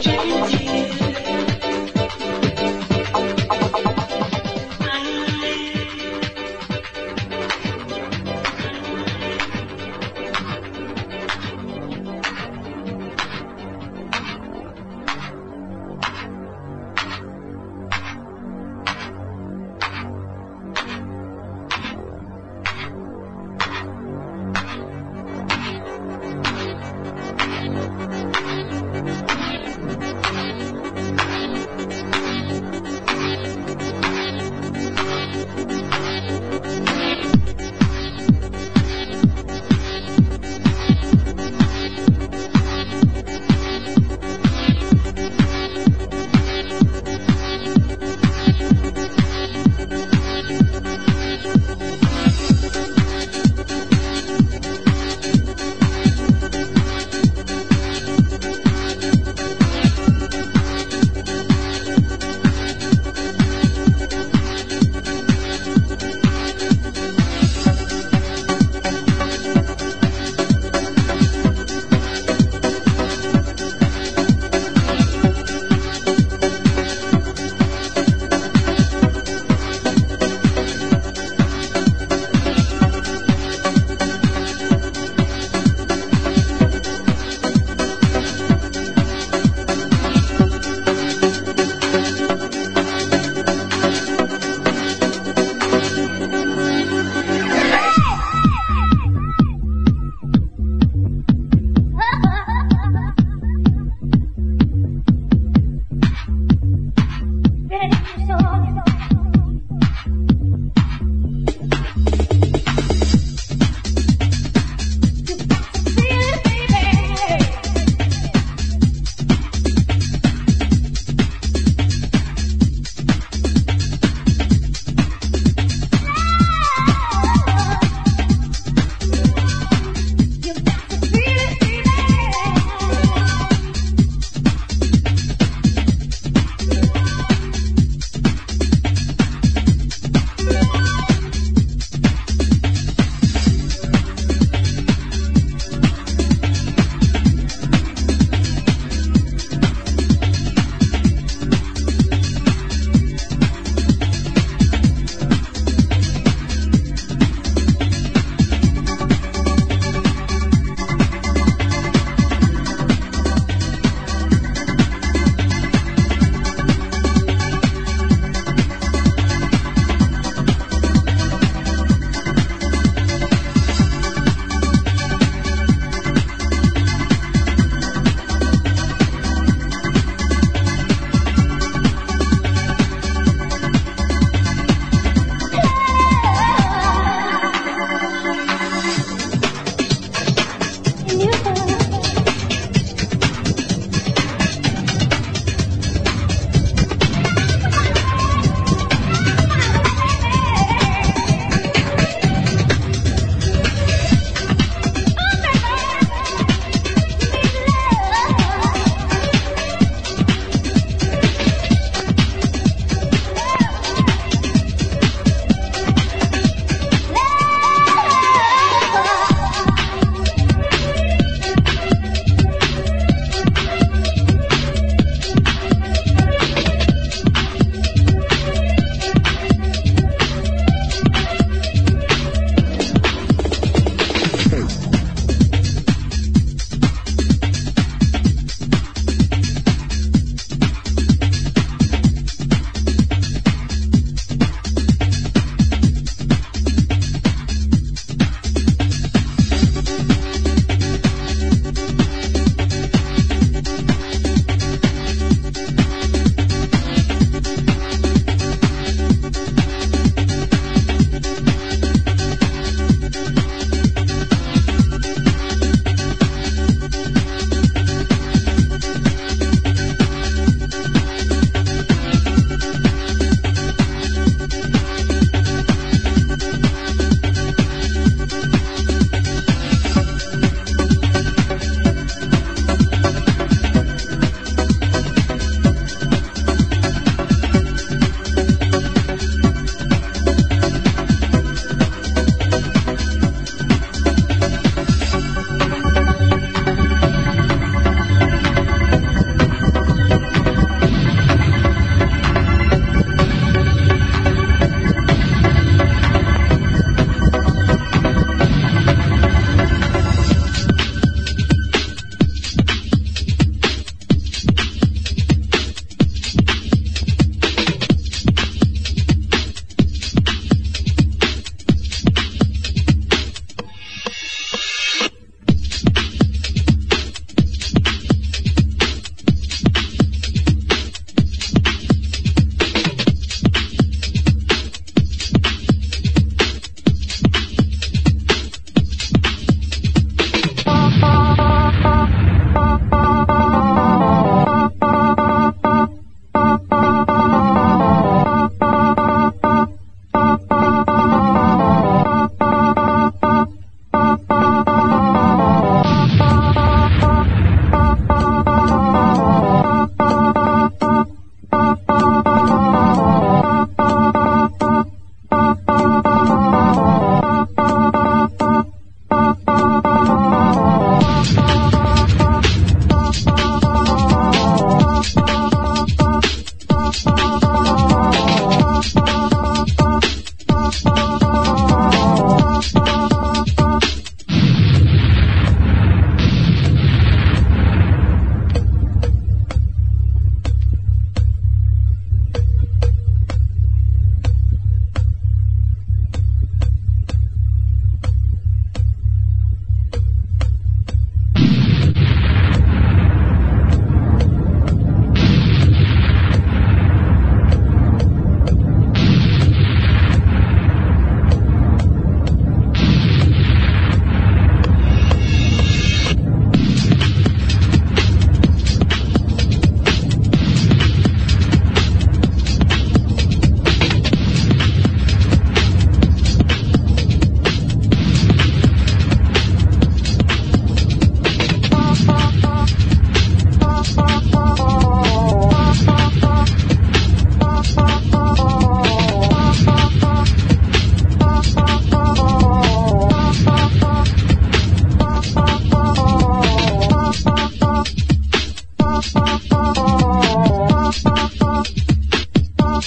真切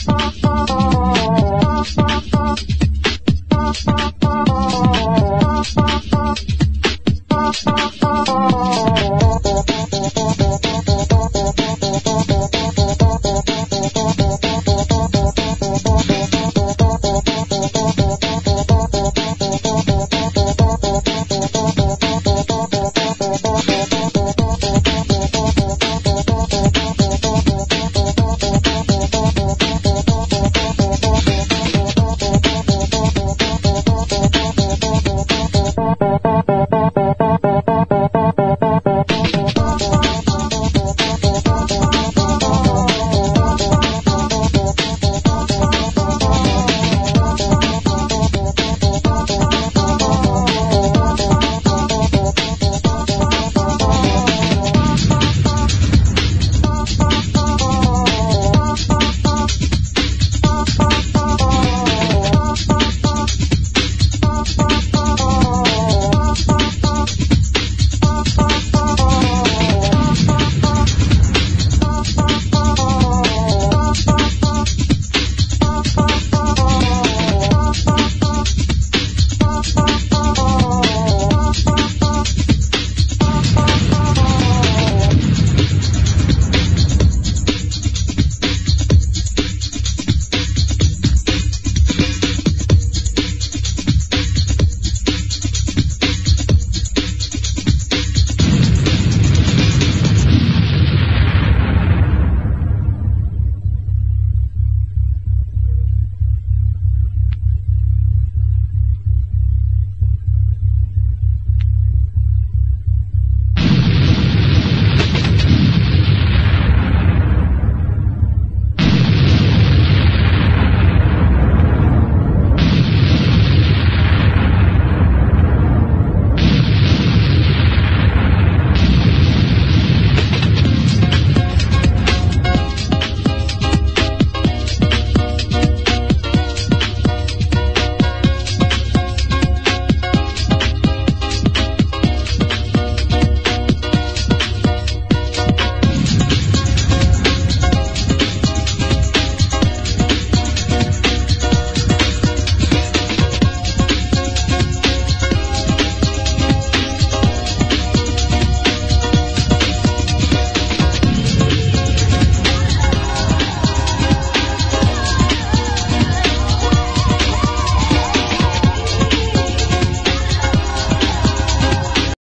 Thank you.